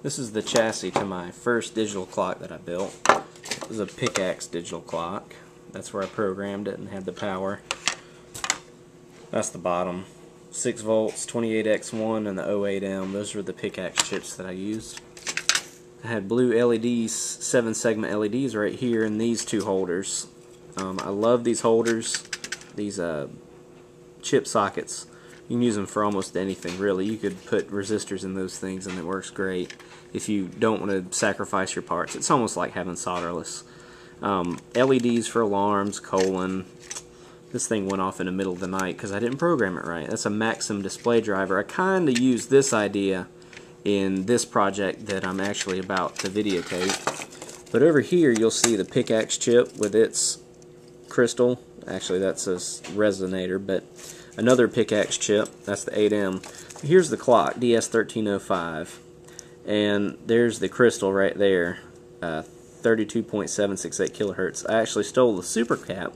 This is the chassis to my first digital clock that I built. It was a PICAXE digital clock. That's where I programmed it and had the power. That's the bottom. 6 volts, 28X1, and the 08M. Those were the PICAXE chips that I used. I had blue LEDs, 7 segment LEDs right here in these two holders. Um, I love these holders, these uh, chip sockets. You can use them for almost anything, really. You could put resistors in those things and it works great if you don't want to sacrifice your parts. It's almost like having solderless. Um, LEDs for alarms, colon. This thing went off in the middle of the night because I didn't program it right. That's a Maxim display driver. I kind of used this idea in this project that I'm actually about to videotape. But over here you'll see the PICAXE chip with its crystal. Actually that's a resonator, but another PICAXE chip. That's the 8M. Here's the clock, DS1305. And there's the crystal right there, uh, 32.768 kilohertz. I actually stole the super cap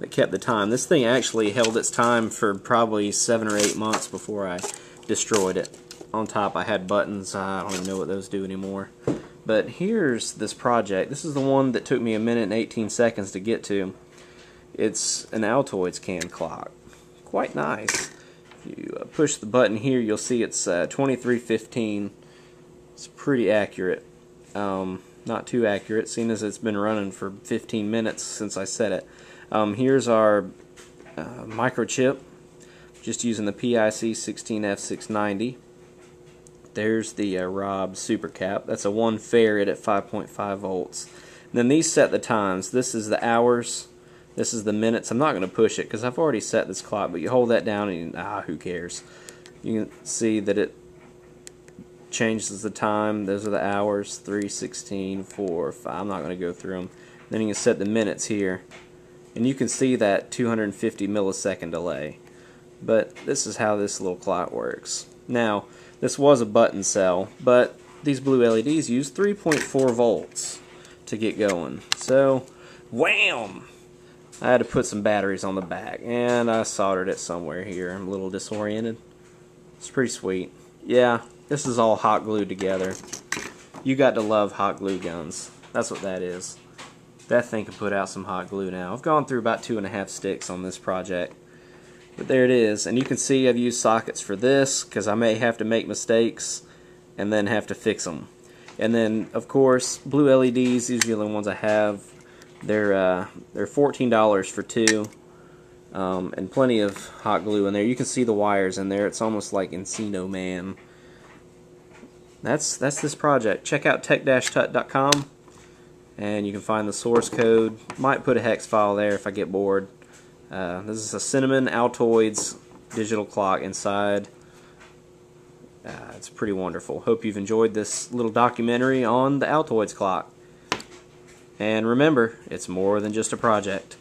that kept the time. This thing actually held its time for probably seven or eight months before I destroyed it. On top I had buttons, I don't even know what those do anymore. But here's this project. This is the one that took me a minute and 18 seconds to get to. It's an Altoids can clock. Quite nice. If you uh, push the button here, you'll see it's uh, 2315. It's pretty accurate. Um, not too accurate, seeing as it's been running for 15 minutes since I set it. Um, here's our uh, microchip, just using the PIC 16F690. There's the uh, Rob Supercap. That's a one farad at 5.5 volts. And then these set the times. This is the hours. This is the minutes. I'm not going to push it because I've already set this clock, but you hold that down and ah, who cares? You can see that it changes the time. Those are the hours 3, 16, 4, 5. I'm not going to go through them. Then you can set the minutes here. And you can see that 250 millisecond delay. But this is how this little clock works. Now, this was a button cell, but these blue LEDs use 3.4 volts to get going. So, wham! I had to put some batteries on the back, and I soldered it somewhere here. I'm a little disoriented. It's pretty sweet. Yeah, this is all hot glued together. You got to love hot glue guns. That's what that is. That thing can put out some hot glue now. I've gone through about two and a half sticks on this project. But there it is. And you can see I've used sockets for this because I may have to make mistakes and then have to fix them. And then, of course, blue LEDs, these are the only ones I have. They're, uh, they're $14 for two. Um, and plenty of hot glue in there. You can see the wires in there. It's almost like Encino Man. That's that's this project. Check out tech-tut.com and you can find the source code. Might put a hex file there if I get bored. Uh, this is a Cinnamon Altoids digital clock inside. Uh, it's pretty wonderful. Hope you've enjoyed this little documentary on the Altoids clock. And remember, it's more than just a project.